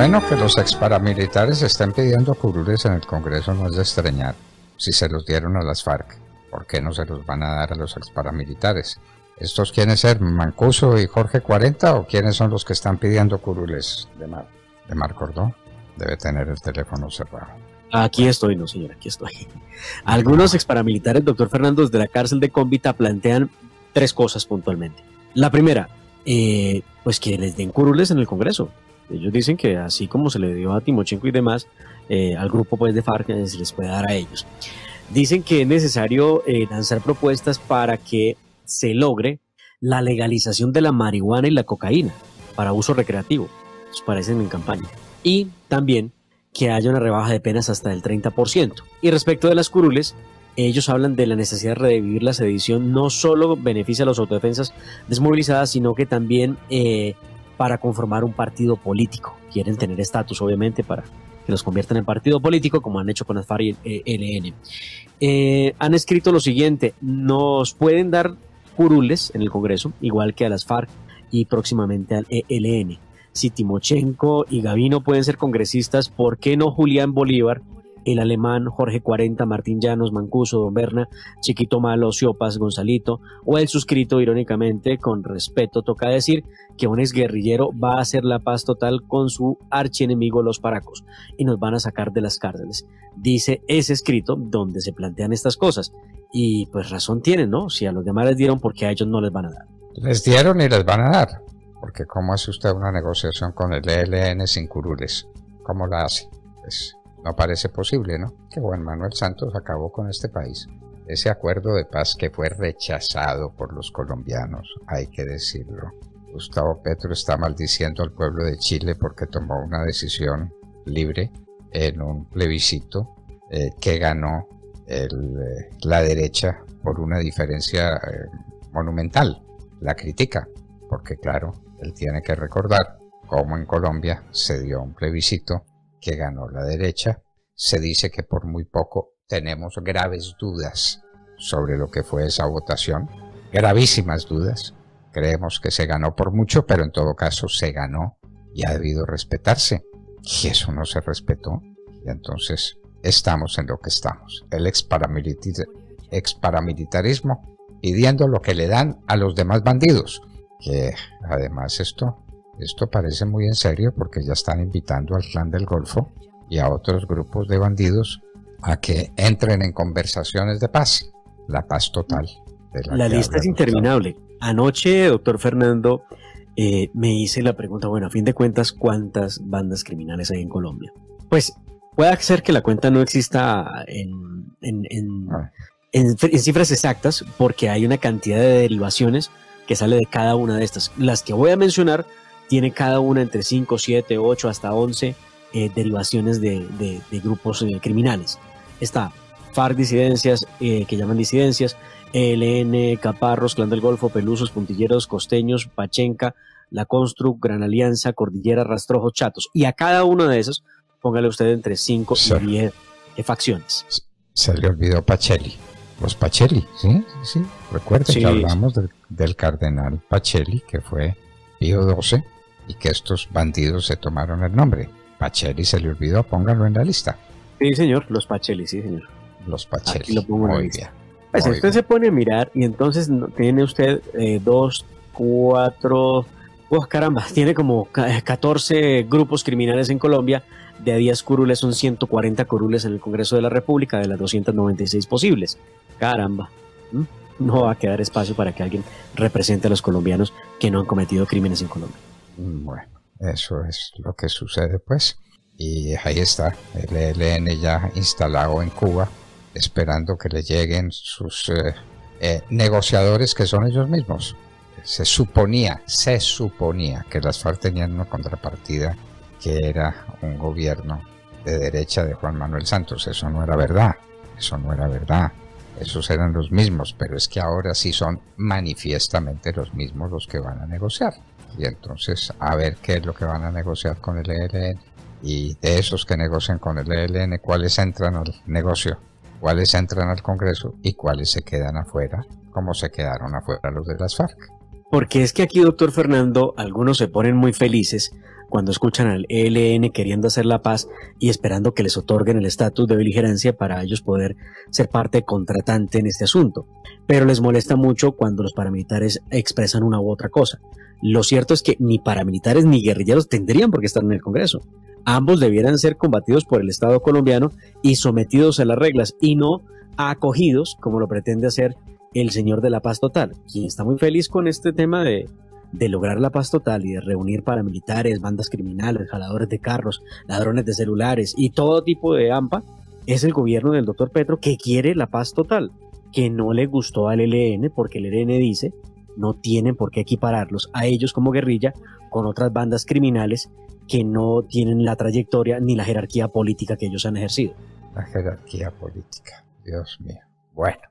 Bueno, que los ex paramilitares estén pidiendo curules en el Congreso no es de extrañar. Si se los dieron a las FARC, ¿por qué no se los van a dar a los ex paramilitares? ¿Estos quiénes ser? ¿Mancuso y Jorge 40 o quiénes son los que están pidiendo curules de Mar, de Mar Cordón? Debe tener el teléfono cerrado. Aquí estoy, no señor, aquí estoy. Algunos ex paramilitares, doctor Fernando, desde la cárcel de Cómbita plantean tres cosas puntualmente. La primera, eh, pues que les den curules en el Congreso. Ellos dicen que así como se le dio a Timochenko y demás, eh, al grupo pues, de FARC se les puede dar a ellos. Dicen que es necesario eh, lanzar propuestas para que se logre la legalización de la marihuana y la cocaína para uso recreativo. Eso parecen en campaña. Y también que haya una rebaja de penas hasta el 30%. Y respecto de las curules, ellos hablan de la necesidad de revivir la sedición, no solo beneficia a los autodefensas desmovilizadas, sino que también eh, para conformar un partido político. Quieren tener estatus, obviamente, para que los conviertan en partido político, como han hecho con ASFAR y el ELN. Eh, han escrito lo siguiente, nos pueden dar curules en el Congreso, igual que a las FARC y próximamente al ELN. Si Timochenko y Gavino pueden ser congresistas, ¿por qué no Julián Bolívar, el alemán Jorge 40, Martín Llanos, Mancuso, Don Berna, Chiquito Malo, Siopas, Gonzalito, o el suscrito irónicamente, con respeto toca decir, que un exguerrillero va a hacer la paz total con su archienemigo los paracos y nos van a sacar de las cárceles. Dice ese escrito donde se plantean estas cosas. Y pues razón tienen, ¿no? Si a los demás les dieron, porque a ellos no les van a dar? Les dieron y les van a dar. Porque ¿cómo hace usted una negociación con el ELN sin curules? ¿Cómo la hace? Pues no parece posible, ¿no? Que Juan Manuel Santos acabó con este país. Ese acuerdo de paz que fue rechazado por los colombianos, hay que decirlo. Gustavo Petro está maldiciendo al pueblo de Chile porque tomó una decisión libre en un plebiscito eh, que ganó eh, la derecha por una diferencia eh, monumental. La critica, porque claro, él tiene que recordar cómo en Colombia se dio un plebiscito que ganó la derecha. Se dice que por muy poco tenemos graves dudas sobre lo que fue esa votación, gravísimas dudas. Creemos que se ganó por mucho, pero en todo caso se ganó y ha debido respetarse. Y eso no se respetó. Y entonces estamos en lo que estamos. El ex, paramilitarismo pidiendo lo que le dan a los demás bandidos. Que además esto esto parece muy en serio porque ya están invitando al clan del Golfo y a otros grupos de bandidos a que entren en conversaciones de paz, la paz total. la, lista es interminable. Anoche, doctor Fernando, eh, me hice la pregunta, bueno, a fin de cuentas, ¿cuántas bandas criminales hay en Colombia? Pues puede ser que la cuenta no exista en, ah. en cifras exactas porque hay una cantidad de derivaciones que sale de cada una de estas. Las que voy a mencionar tiene cada una entre 5, 7, 8 hasta 11 eh, derivaciones de, grupos eh, criminales. Está FARC disidencias, eh, que llaman disidencias, ELN, Caparros, Clan del Golfo, Pelusos, Puntilleros, Costeños, Pachenca, La Constru, Gran Alianza, Cordillera, Rastrojo, Chatos. Y a cada uno de esos, póngale usted entre 5 y 10 facciones. Se le olvidó Pacelli. Los Pacelli, ¿sí? Sí, recuerden que hablamos del, del cardenal Pacelli, que fue Pío XII y que estos bandidos se tomaron el nombre. Pacheli se le olvidó, póngalo en la lista. Sí, señor, los Pacheli, sí, señor. Los Pacheli. lo pongo Muy bien. Pues usted se pone a mirar y entonces tiene usted eh, dos, cuatro, oh caramba, tiene como 14 grupos criminales en Colombia. De a 10 curules son 140 curules en el Congreso de la República de las 296 posibles. Caramba. No va a quedar espacio para que alguien represente a los colombianos que no han cometido crímenes en Colombia. Bueno, eso es lo que sucede pues. Y ahí está, el ELN ya instalado en Cuba, esperando que le lleguen sus eh, eh, negociadores que son ellos mismos. Se suponía, se suponía que las FARC tenían una contrapartida que era un gobierno de derecha de Juan Manuel Santos. Eso no era verdad, eso no era verdad. Esos eran los mismos, pero es que ahora sí son manifiestamente los mismos los que van a negociar y entonces a ver qué es lo que van a negociar con el ELN y de esos que negocian con el ELN, cuáles entran al negocio, cuáles entran al Congreso y cuáles se quedan afuera, como se quedaron afuera los de las FARC. Porque es que aquí, doctor Fernando, algunos se ponen muy felices cuando escuchan al ELN queriendo hacer la paz y esperando que les otorguen el estatus de beligerancia para ellos poder ser parte contratante en este asunto. Pero les molesta mucho cuando los paramilitares expresan una u otra cosa. Lo cierto es que ni paramilitares ni guerrilleros tendrían por qué estar en el Congreso. Ambos debieran ser combatidos por el Estado colombiano y sometidos a las reglas y no acogidos como lo pretende hacer el señor de la paz total, quien está muy feliz con este tema de, de lograr la paz total y de reunir paramilitares, bandas criminales, jaladores de carros, ladrones de celulares y todo tipo de AMPA, es el gobierno del doctor Petro que quiere la paz total, que no le gustó al ELN porque el ELN dice no tienen por qué equipararlos a ellos como guerrilla con otras bandas criminales que no tienen la trayectoria ni la jerarquía política que ellos han ejercido. La jerarquía política, Dios mío. Bueno.